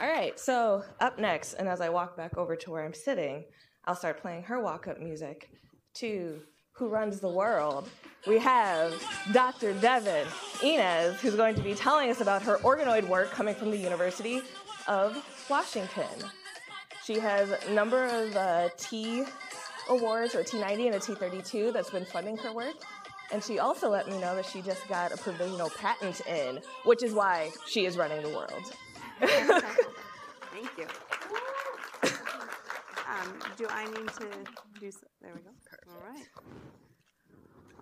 All right, so up next, and as I walk back over to where I'm sitting, I'll start playing her walk up music to Who Runs the World. We have Dr. Devon Ehnes, who's going to be telling us about her organoid work coming from the University of Washington. She has a number of uh, T awards, or T90 and a T32, that's been funding her work. And she also let me know that she just got a provisional patent in, which is why she is running the world. Thank you. Um, do I need to do so? There we go. All right.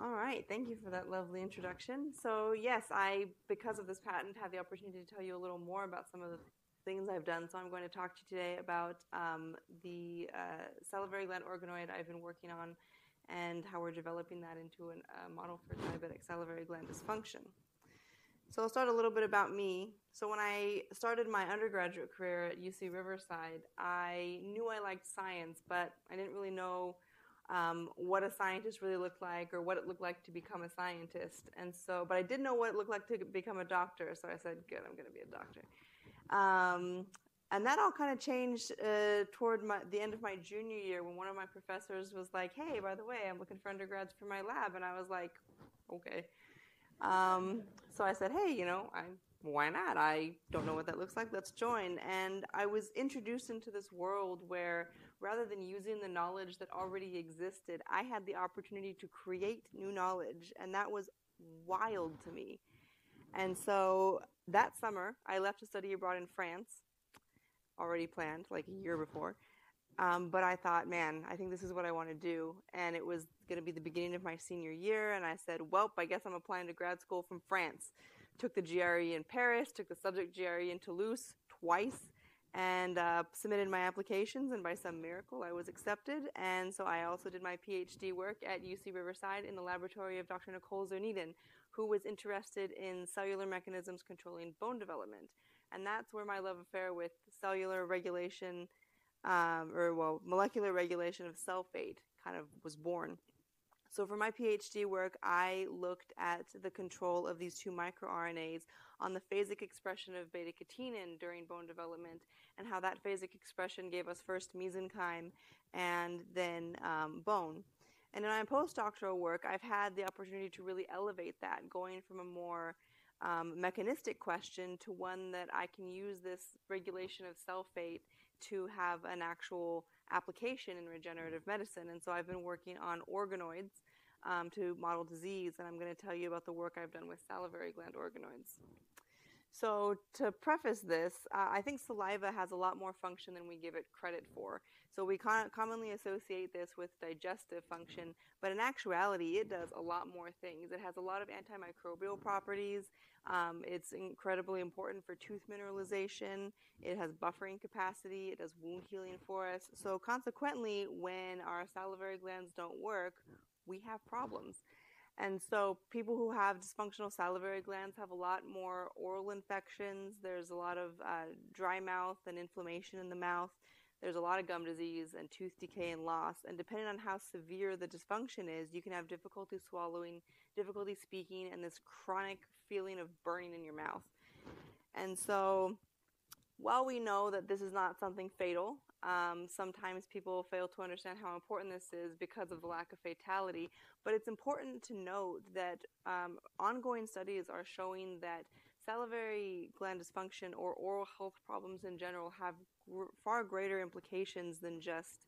All right. Thank you for that lovely introduction. So, yes, I, because of this patent, have the opportunity to tell you a little more about some of the things I've done. So, I'm going to talk to you today about um, the uh, salivary gland organoid I've been working on and how we're developing that into a uh, model for diabetic salivary gland dysfunction. So I'll start a little bit about me. So when I started my undergraduate career at UC Riverside, I knew I liked science, but I didn't really know um, what a scientist really looked like or what it looked like to become a scientist. And so, but I did know what it looked like to become a doctor. So I said, good, I'm going to be a doctor. Um, and that all kind of changed uh, toward my, the end of my junior year when one of my professors was like, hey, by the way, I'm looking for undergrads for my lab. And I was like, okay. Um, so I said, hey, you know, I, why not? I don't know what that looks like. Let's join. And I was introduced into this world where rather than using the knowledge that already existed, I had the opportunity to create new knowledge. And that was wild to me. And so that summer, I left to study abroad in France, already planned like a year before. Um, but I thought, man, I think this is what I want to do. And it was going to be the beginning of my senior year. And I said, well, I guess I'm applying to grad school from France. Took the GRE in Paris, took the subject GRE in Toulouse twice, and uh, submitted my applications. And by some miracle, I was accepted. And so I also did my PhD work at UC Riverside in the laboratory of Dr. Nicole zur Nieden, who was interested in cellular mechanisms controlling bone development. And that's where my love affair with cellular regulation um, or well, molecular regulation of cell fate kind of was born. So for my PhD work, I looked at the control of these two microRNAs on the phasic expression of beta catenin during bone development and how that phasic expression gave us first mesenchyme and then um, bone. And in my postdoctoral work, I've had the opportunity to really elevate that, going from a more um, mechanistic question to one that I can use this regulation of cell fate to have an actual application in regenerative medicine. And so I've been working on organoids um, to model disease, and I'm going to tell you about the work I've done with salivary gland organoids. So, to preface this, uh, I think saliva has a lot more function than we give it credit for. So, we con- commonly associate this with digestive function, but in actuality, it does a lot more things. It has a lot of antimicrobial properties. Um, it's incredibly important for tooth mineralization. It has buffering capacity. It does wound healing for us. So, consequently, when our salivary glands don't work, we have problems. And so, people who have dysfunctional salivary glands have a lot more oral infections. There's a lot of uh, dry mouth and inflammation in the mouth. There's a lot of gum disease and tooth decay and loss. And depending on how severe the dysfunction is, you can have difficulty swallowing, difficulty speaking, and this chronic feeling of burning in your mouth. And so, while we know that this is not something fatal, um, sometimes people fail to understand how important this is because of the lack of fatality. But it's important to note that um, ongoing studies are showing that salivary gland dysfunction or oral health problems in general have gr- far greater implications than just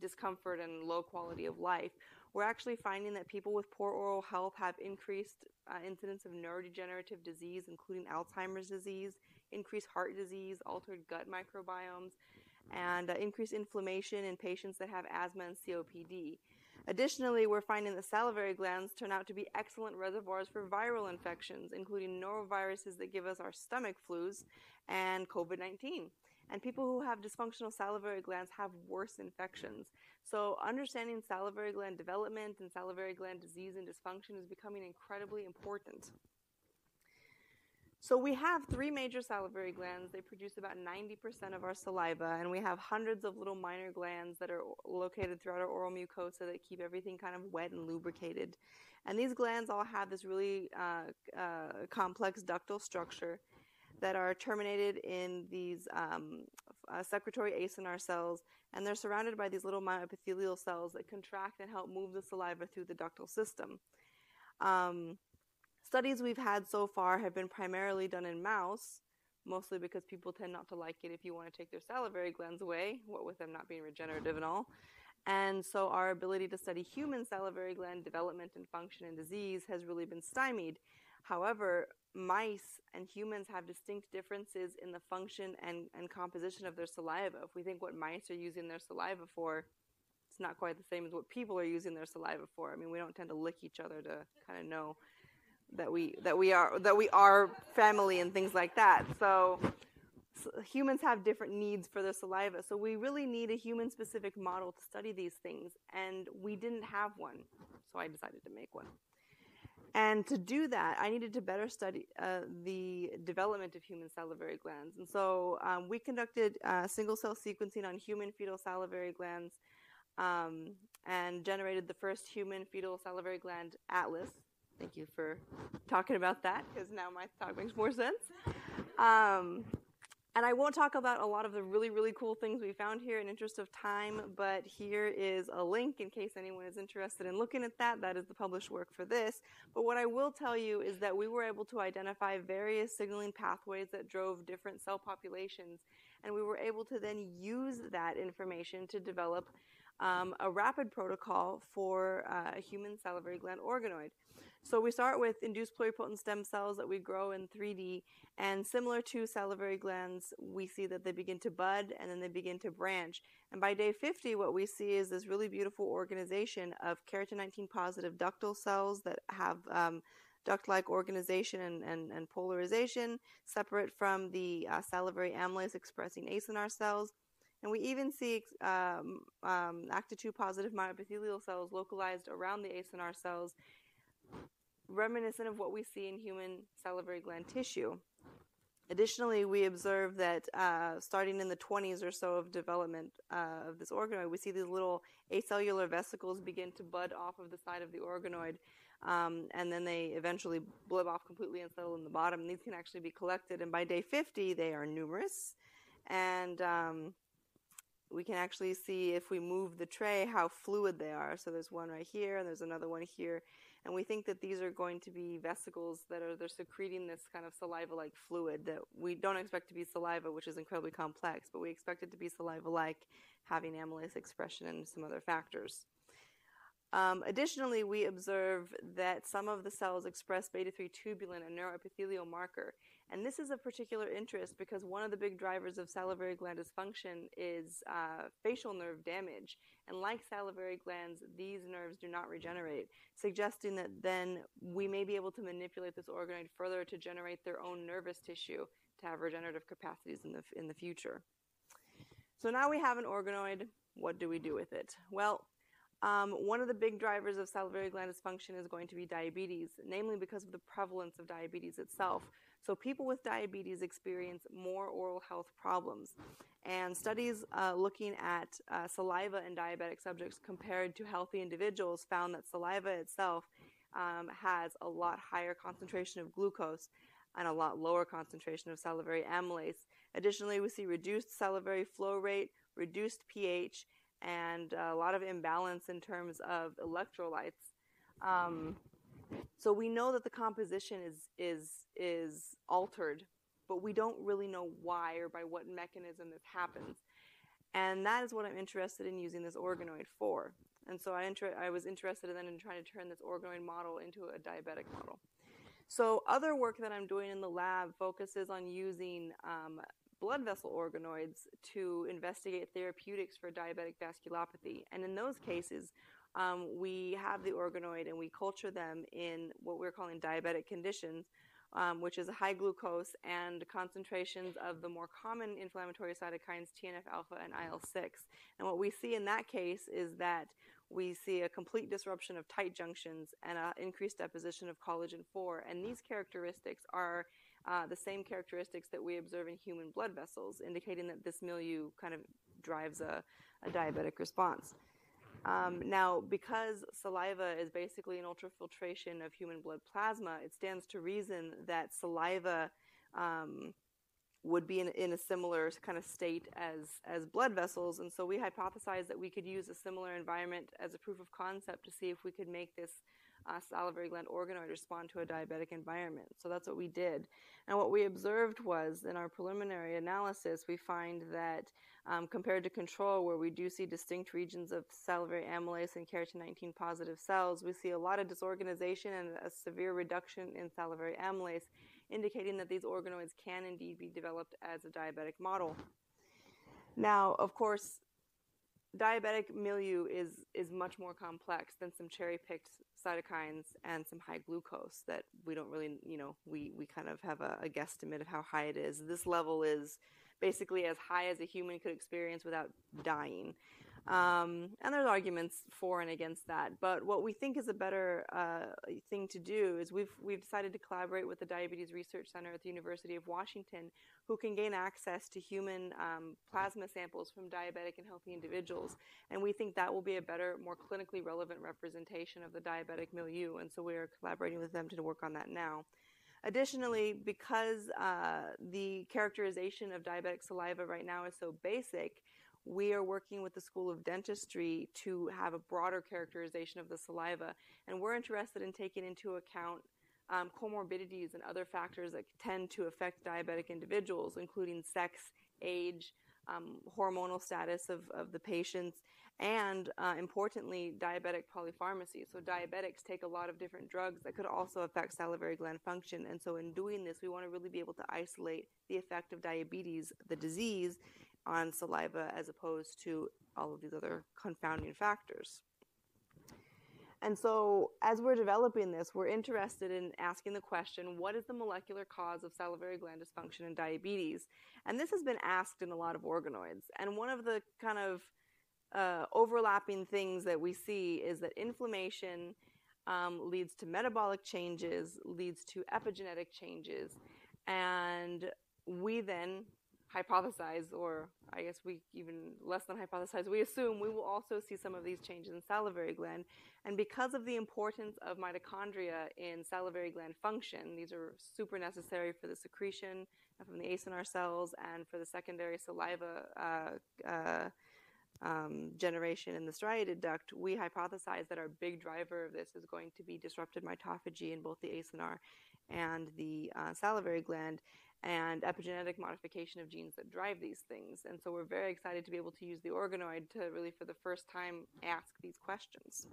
discomfort and low quality of life. We're actually finding that people with poor oral health have increased uh, incidence of neurodegenerative disease, including Alzheimer's disease, increased heart disease, altered gut microbiomes, and uh, increased inflammation in patients that have asthma and COPD. Additionally, we're finding that salivary glands turn out to be excellent reservoirs for viral infections, including noroviruses that give us our stomach flus and COVID 19. And people who have dysfunctional salivary glands have worse infections. So, understanding salivary gland development and salivary gland disease and dysfunction is becoming incredibly important. So we have three major salivary glands. They produce about 90% of our saliva, and we have hundreds of little minor glands that are located throughout our oral mucosa that keep everything kind of wet and lubricated. And these glands all have this really uh, uh, complex ductal structure. that are terminated in these um, uh, secretory acinar cells, and they're surrounded by these little myoepithelial cells that contract and help move the saliva through the ductal system. Um, studies we've had so far have been primarily done in mouse, mostly because people tend not to like it if you want to take their salivary glands away, what with them not being regenerative and all. And so our ability to study human salivary gland development and function and disease has really been stymied. However, mice and humans have distinct differences in the function and, and composition of their saliva. If we think what mice are using their saliva for, it's not quite the same as what people are using their saliva for. I mean, we don't tend to lick each other to kind of know that we that we are that we are family and things like that. So, so humans have different needs for their saliva. So we really need a human specific model to study these things and we didn't have one. So I decided to make one. And to do that, I needed to better study uh, the development of human salivary glands. And so um, we conducted uh, single cell sequencing on human fetal salivary glands um, and generated the first human fetal salivary gland atlas. Thank you for talking about that because now my talk makes more sense. Um, and I won't talk about a lot of the really, really cool things we found here in interest of time, but here is a link in case anyone is interested in looking at that. That is the published work for this. But what I will tell you is that we were able to identify various signaling pathways that drove different cell populations, and we were able to then use that information to develop um, a rapid protocol for uh, a human salivary gland organoid. So we start with induced pluripotent stem cells that we grow in 3D, and similar to salivary glands, we see that they begin to bud and then they begin to branch. And by day 50, what we see is this really beautiful organization of keratin 19 positive ductal cells that have um, duct-like organization and, and, and, polarization, separate from the uh, salivary amylase expressing acinar cells. And we even see um, um, ACTA2 positive myoepithelial cells localized around the acinar cells reminiscent of what we see in human salivary gland tissue. Additionally, we observe that uh, starting in the 20s or so of development uh, of this organoid, we see these little acellular vesicles begin to bud off of the side of the organoid, um, and then they eventually bleb off completely and settle in the bottom. These can actually be collected, and by day 50, they are numerous. And um, we can actually see if we move the tray how fluid they are. So there's one right here, and there's another one here and we think that these are going to be vesicles that are they're secreting this kind of saliva-like fluid that we don't expect to be saliva, which is incredibly complex, but we expect it to be saliva-like, having amylase expression and some other factors. Um, additionally, we observe that some of the cells express beta 3 tubulin, a neuroepithelial marker. And this is of particular interest because one of the big drivers of salivary gland dysfunction is uh, facial nerve damage. And like salivary glands, these nerves do not regenerate, suggesting that then we may be able to manipulate this organoid further to generate their own nervous tissue to have regenerative capacities in the, in the future. So now we have an organoid. What do we do with it? Well, um, one of the big drivers of salivary gland dysfunction is going to be diabetes, namely because of the prevalence of diabetes itself. So people with diabetes experience more oral health problems. And studies uh, looking at uh, saliva in diabetic subjects compared to healthy individuals found that saliva itself um, has a lot higher concentration of glucose and a lot lower concentration of salivary amylase. Additionally, we see reduced salivary flow rate, reduced pH, and a lot of imbalance in terms of electrolytes. Um, so we know that the composition is is is altered, but we don't really know why or by what mechanism this happens. And that is what I'm interested in using this organoid for. And so I, inter- I was interested in then in trying to turn this organoid model into a diabetic model. So other work that I'm doing in the lab focuses on using um, blood vessel organoids to investigate therapeutics for diabetic vasculopathy. And in those cases, um, we have the organoid and we culture them in what we're calling diabetic conditions, um, which is high glucose and concentrations of the more common inflammatory cytokines TNF alpha and IL 6. And what we see in that case is that we see a complete disruption of tight junctions and an increased deposition of collagen 4. And these characteristics are uh, the same characteristics that we observe in human blood vessels, indicating that this milieu kind of drives a, a diabetic response. Um, now, because saliva is basically an ultrafiltration of human blood plasma, it stands to reason that saliva um, would be in, in a similar kind of state as, as blood vessels. And so we hypothesized that we could use a similar environment as a proof of concept to see if we could make this uh, salivary gland organoid respond to a diabetic environment. So that's what we did. And what we observed was in our preliminary analysis, we find that um, compared to control, where we do see distinct regions of salivary amylase and keratin 19 positive cells, we see a lot of disorganization and a severe reduction in salivary amylase indicating that these organoids can indeed be developed as a diabetic model. Now, of course, diabetic milieu is, is much more complex than some cherry picked cytokines and some high glucose that we don't really, you know, we, we kind of have a, a guesstimate of how high it is. This level is basically as high as a human could experience without dying. Um, and there's arguments for and against that. But what we think is a better uh, thing to do is we've we've decided to collaborate with the Diabetes Research Center at the University of Washington, who can gain access to human um, plasma samples from diabetic and healthy individuals. And we think that will be a better, more clinically relevant representation of the diabetic milieu. And so we are collaborating with them to work on that now. Additionally, because uh, the characterization of diabetic saliva right now is so basic, we are working with the School of Dentistry to have a broader characterization of the saliva. And we're interested in taking into account um, comorbidities and other factors that tend to affect diabetic individuals, including sex, age, um, hormonal status of, of the patients, and uh, importantly, diabetic polypharmacy. So, diabetics take a lot of different drugs that could also affect salivary gland function. And so, in doing this, we want to really be able to isolate the effect of diabetes, the disease, on saliva as opposed to all of these other confounding factors. And so, as we're developing this, we're interested in asking the question what is the molecular cause of salivary gland dysfunction in diabetes? And this has been asked in a lot of organoids. And one of the kind of uh, overlapping things that we see is that inflammation um, leads to metabolic changes, leads to epigenetic changes, and we then hypothesize, or I guess we even less than hypothesize, we assume we will also see some of these changes in salivary gland. And because of the importance of mitochondria in salivary gland function, these are super necessary for the secretion from the acinar cells and for the secondary saliva uh, uh, um, generation in the striated duct, we hypothesize that our big driver of this is going to be disrupted mitophagy in both the acinar and the uh, salivary gland and epigenetic modification of genes that drive these things. And so we're very excited to be able to use the organoid to really, for the first time, ask these questions.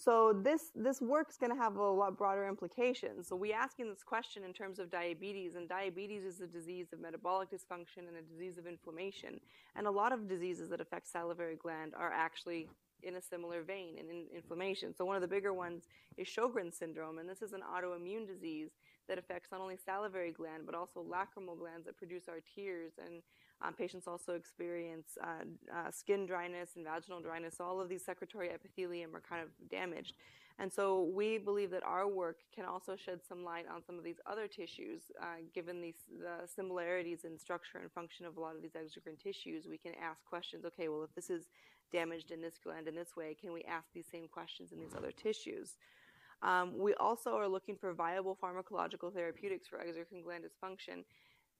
So this this work's going to have a lot broader implications. So we're asking this question in terms of diabetes, and diabetes is a disease of metabolic dysfunction and a disease of inflammation. And a lot of diseases that affect salivary gland are actually in a similar vein in, in inflammation. So one of the bigger ones is Sjogren's syndrome, and this is an autoimmune disease that affects not only salivary gland but also lacrimal glands that produce our tears. And um, patients also experience uh, uh, skin dryness and vaginal dryness. So all of these secretory epithelium are kind of damaged. And so we believe that our work can also shed some light on some of these other tissues, uh, given these the similarities in structure and function of a lot of these exocrine tissues. We can ask questions. Okay, well, if this is damaged in this gland in this way, can we ask these same questions in these other tissues? Um, we also are looking for viable pharmacological therapeutics for exocrine gland dysfunction,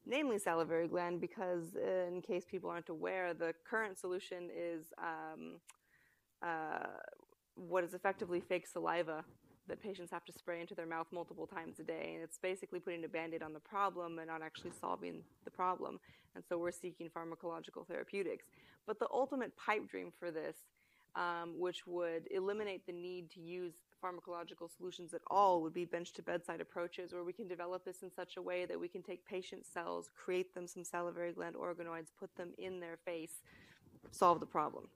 namely salivary gland, because in case people aren't aware, the current solution is um, uh, what is effectively fake saliva that patients have to spray into their mouth multiple times a day. And it's basically putting a band aid on the problem and not actually solving the problem. And so we're seeking pharmacological therapeutics. But the ultimate pipe dream for this, um, which would eliminate the need to use pharmacological solutions at all would be bench to bedside approaches where we can develop this in such a way that we can take patient cells, create them some salivary gland organoids, put them in their face, solve the problem.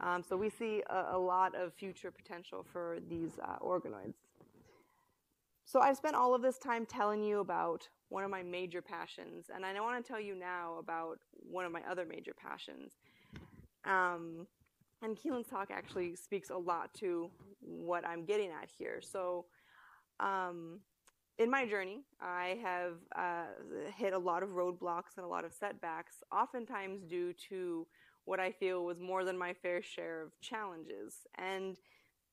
Um, so we see a, a, lot of future potential for these uh, organoids. So I've spent all of this time telling you about one of my major passions, and I want to tell you now about one of my other major passions. Um, and Keelan's talk actually speaks a lot to what I'm getting at here. So, um, in my journey, I have uh, hit a lot of roadblocks and a lot of setbacks, oftentimes due to what I feel was more than my fair share of challenges. And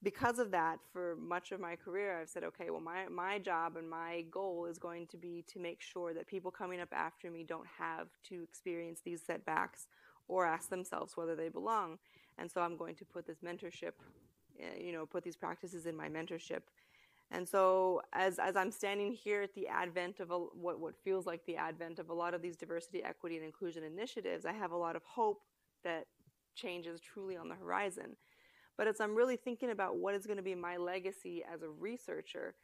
because of that, for much of my career, I've said, okay, well, my, my job and my goal is going to be to make sure that people coming up after me don't have to experience these setbacks or ask themselves whether they belong. And so I'm going to put this mentorship, eh, you know, put these practices in my mentorship. And so as, as I'm standing here at the advent of a, what, what feels like the advent of a lot of these diversity, equity, and inclusion initiatives, I have a lot of hope that change is truly on the horizon. But as I'm really thinking about what is going to be my legacy as a researcher,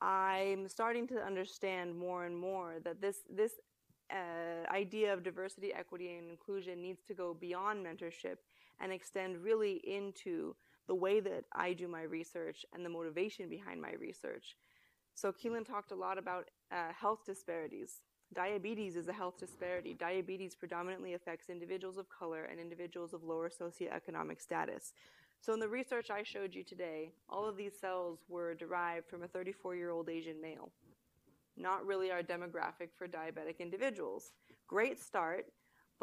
I'm starting to understand more and more that this this uh, idea of diversity, equity, and inclusion needs to go beyond mentorship and extend really into the way that I do my research and the motivation behind my research. So Keelan talked a lot about uh, health disparities. Diabetes is a health disparity. Diabetes predominantly affects individuals of color and individuals of lower socioeconomic status. So in the research I showed you today, all of these cells were derived from a 34-year-old Asian male. Not really our demographic for diabetic individuals. Great start,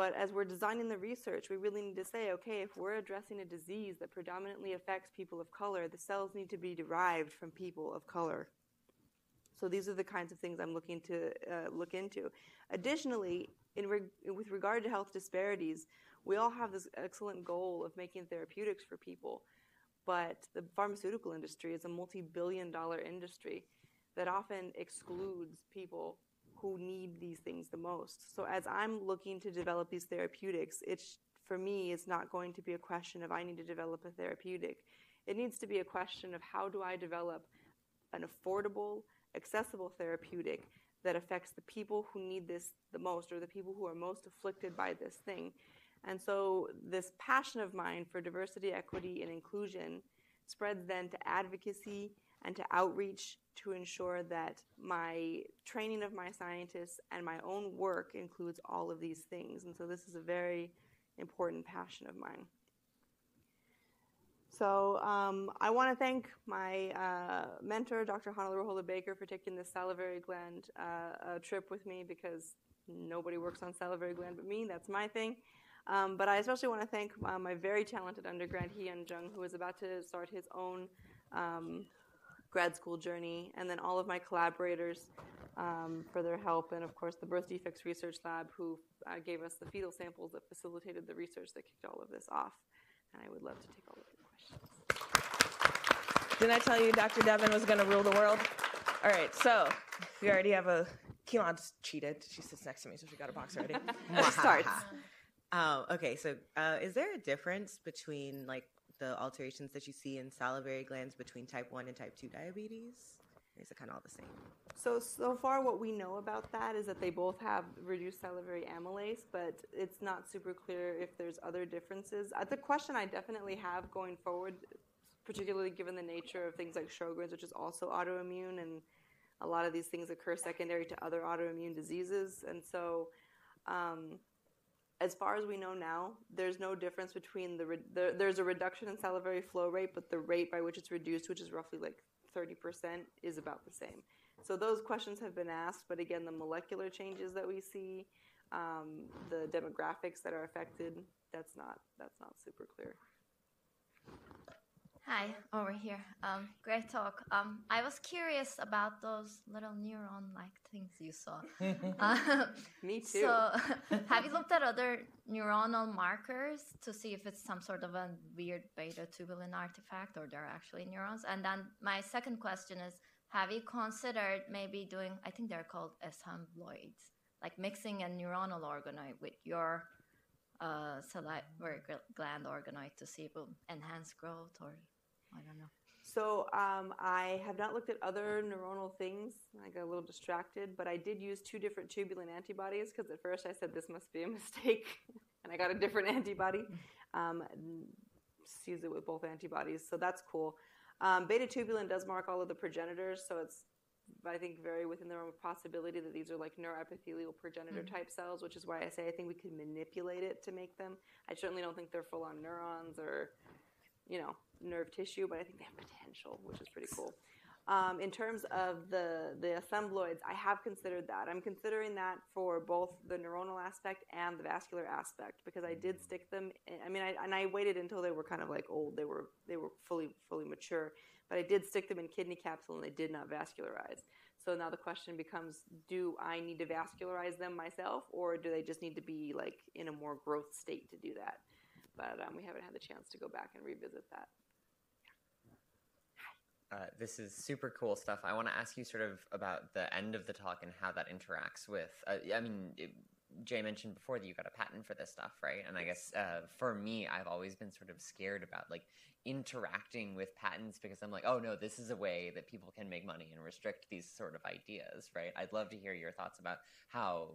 but as we're designing the research, we really need to say, okay, if we're addressing a disease that predominantly affects people of color, the cells need to be derived from people of color. So these are the kinds of things I'm looking to uh, look into. Additionally, re with regard to health disparities, we all have this excellent goal of making therapeutics for people, but the pharmaceutical industry is a multi-billion dollar industry that often excludes people who need these things the most. So as I'm looking to develop these therapeutics, it's for me it's not going to be a question of I need to develop a therapeutic. It needs to be a question of how do I develop an affordable, accessible therapeutic that affects the people who need this the most or the people who are most afflicted by this thing. And so this passion of mine for diversity, equity, and inclusion spreads then to advocacy and to outreach to ensure that my training of my scientists and my own work includes all of these things. And so this is a very important passion of mine. So um, I want to thank my uh, mentor, Dr. Ruohola-Baker, for taking this salivary gland uh, trip with me because nobody works on salivary gland but me. That's my thing. Um, but I especially want to thank uh, my very talented undergrad, Hyun Jung, who is about to start his own um, grad school journey, and then all of my collaborators um, for their help, and of course the Birth Defects Research Lab, who uh, gave us the fetal samples that facilitated the research that kicked all of this off. And I would love to take all of your questions. Didn't I tell you Dr. Devon was going to rule the world? All right, so we already have a. Keelan's cheated. She sits next to me, so she got a box already. she starts. Um, okay, so uh, is there a difference between like the alterations that you see in salivary glands between type 1 and type 2 diabetes? Or is it kind of all the same? So, so far what we know about that is that they both have reduced salivary amylase, but it's not super clear if there's other differences. Uh, the question I definitely have going forward, particularly given the nature of things like Sjogren's, which is also autoimmune, and a lot of these things occur secondary to other autoimmune diseases. And so, um, as far as we know now, there's no difference between the, the, there's a reduction in salivary flow rate, but the rate by which it's reduced, which is roughly like 30%, is about the same. So those questions have been asked, but again, the molecular changes that we see, um, the demographics that are affected, that's not that's not super clear. Hi, over here. Um, great talk. Um, I was curious about those little neuron-like things you saw. uh, Me too. So, have you looked at other neuronal markers to see if it's some sort of a weird beta tubulin artifact or they're actually neurons? And then my second question is, have you considered maybe doing? I think they're called assembloids, like mixing a neuronal organoid with your uh, salivary gland organoid to see if it will enhance growth or I don't know. So um, I have not looked at other neuronal things. I got a little distracted, but I did use two different tubulin antibodies because at first I said this must be a mistake, and I got a different antibody. Um, use it with both antibodies, so that's cool. Um, beta tubulin does mark all of the progenitors, so it's I think very within the realm of possibility that these are like neuroepithelial progenitor mm-hmm. type cells, which is why I say I think we can manipulate it to make them. I certainly don't think they're full on neurons or, you know, nerve tissue, but I think they have potential, which is pretty cool. Um, in terms of the the assembloids, I have considered that. I'm considering that for both the neuronal aspect and the vascular aspect because I did stick them. I mean, I, and I waited until they were kind of like old. They were they were fully fully mature, but I did stick them in kidney capsule and they did not vascularize. So now the question becomes: Do I need to vascularize them myself, or do they just need to be like in a more growth state to do that? But um, we haven't had the chance to go back and revisit that. Uh, this is super cool stuff. I want to ask you sort of about the end of the talk and how that interacts with. Uh, I mean, it, Jay mentioned before that you got a patent for this stuff, right? And I guess uh, for me, I've always been sort of scared about like interacting with patents because I'm like, oh no, this is a way that people can make money and restrict these sort of ideas, right? I'd love to hear your thoughts about how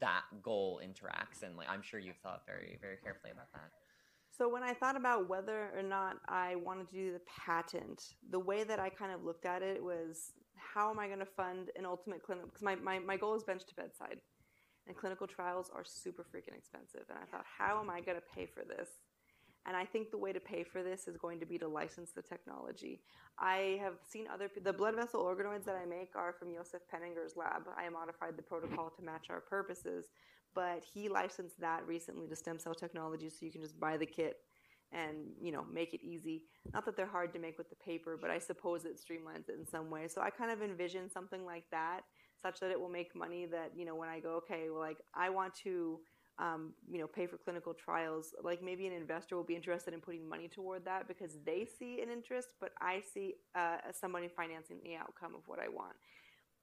that goal interacts, and like I'm sure you've thought very, very carefully about that. So when I thought about whether or not I wanted to do the patent, the way that I kind of looked at it was how am I going to fund an ultimate clinic? Because my, my, my goal is bench to bedside. And clinical trials are super freaking expensive. And I thought, how am I going to pay for this? And I think the way to pay for this is going to be to license the technology. I have seen other the blood vessel organoids that I make are from Josef Penninger's lab. I modified the protocol to match our purposes, but he licensed that recently to stem cell technology so you can just buy the kit and you know make it easy. Not that they're hard to make with the paper but i suppose it streamlines it in some way. So i kind of envision something like that such that it will make money that you know when i go okay well like i want to um, you know pay for clinical trials like maybe an investor will be interested in putting money toward that because they see an interest but i see uh, somebody financing the outcome of what i want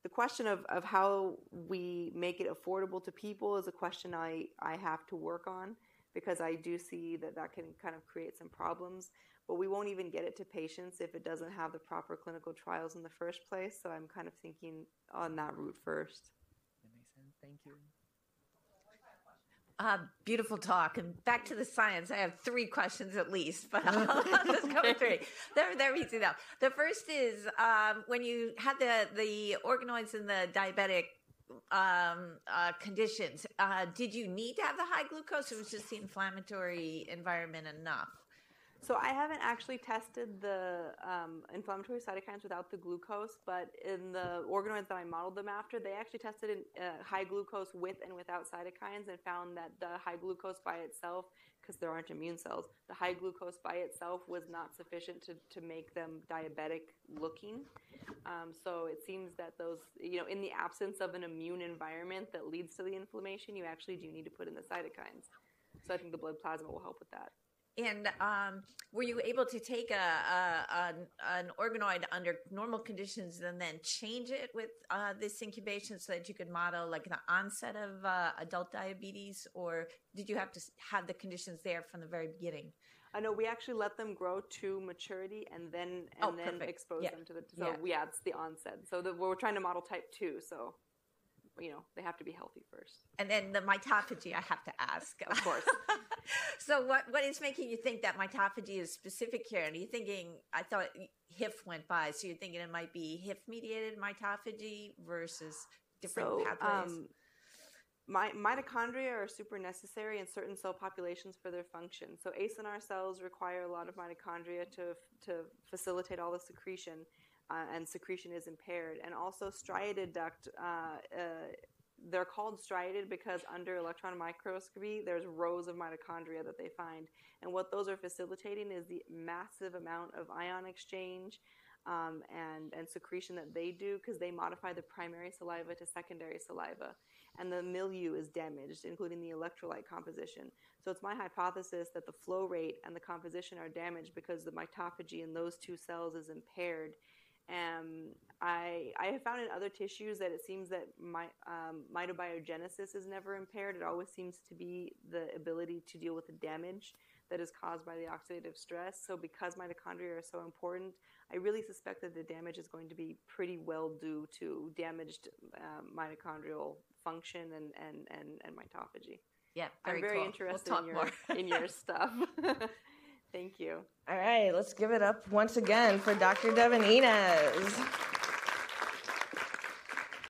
the question of, of how we make it affordable to people is a question I, I have to work on because I do see that that can kind of create some problems. But we won't even get it to patients if it doesn't have the proper clinical trials in the first place. So I'm kind of thinking on that route first. That makes sense. Thank you. Uh, beautiful talk. And back to the science. I have three questions at least, but I'll, I'll just go three. They're, they're easy though. The first is um, when you had the, the organoids and the diabetic um, uh, conditions, uh, did you need to have the high glucose or was just the inflammatory environment enough? So I haven't actually tested the um, inflammatory cytokines without the glucose, but in the organoids that I modeled them after, they actually tested in, uh, high glucose with and without cytokines and found that the high glucose by itself, because there aren't immune cells, the high glucose by itself was not sufficient to, to make them diabetic looking. Um, so it seems that those, you know, in the absence of an immune environment that leads to the inflammation, you actually do need to put in the cytokines. So I think the blood plasma will help with that. And um, were you able to take a, a, a, an organoid under normal conditions and then change it with uh, this incubation so that you could model like the onset of uh, adult diabetes, or did you have to have the conditions there from the very beginning? I know we actually let them grow to maturity and then and Oh, then perfect. expose Yeah. them to the. So Yeah. yeah, it's the onset. So the, we're trying to model type two. So you know they have to be healthy first. And then the mitophagy, I have to ask. Of course. so what what is making you think that mitophagy is specific here? And are you thinking? I thought HIF went by, so you're thinking it might be HIF mediated mitophagy versus different so, pathways. Um, my, mitochondria are super necessary in certain cell populations for their function. So acinar cells require a lot of mitochondria to to facilitate all the secretion, and secretion is impaired. And also striated duct. Uh, uh, they're called striated because under electron microscopy, there's rows of mitochondria that they find, and what those are facilitating is the massive amount of ion exchange um, and and secretion that they do because they modify the primary saliva to secondary saliva and the milieu is damaged, including the electrolyte composition. So it's my hypothesis that the flow rate and the composition are damaged because the mitophagy in those two cells is impaired. Um, I, I have found in other tissues that it seems that my, um, mitobiogenesis is never impaired. It always seems to be the ability to deal with the damage that is caused by the oxidative stress. So because mitochondria are so important, I really suspect that the damage is going to be pretty well due to damaged um, mitochondrial function and, and, and, and mitophagy. yeah, I'm very cool. interested we'll in your in your stuff. Thank you. All right, let's give it up once again for Dr. Devon Ehnes.